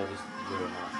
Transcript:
I just do it.